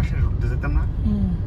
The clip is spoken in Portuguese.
başlarız. de lan. Hmm.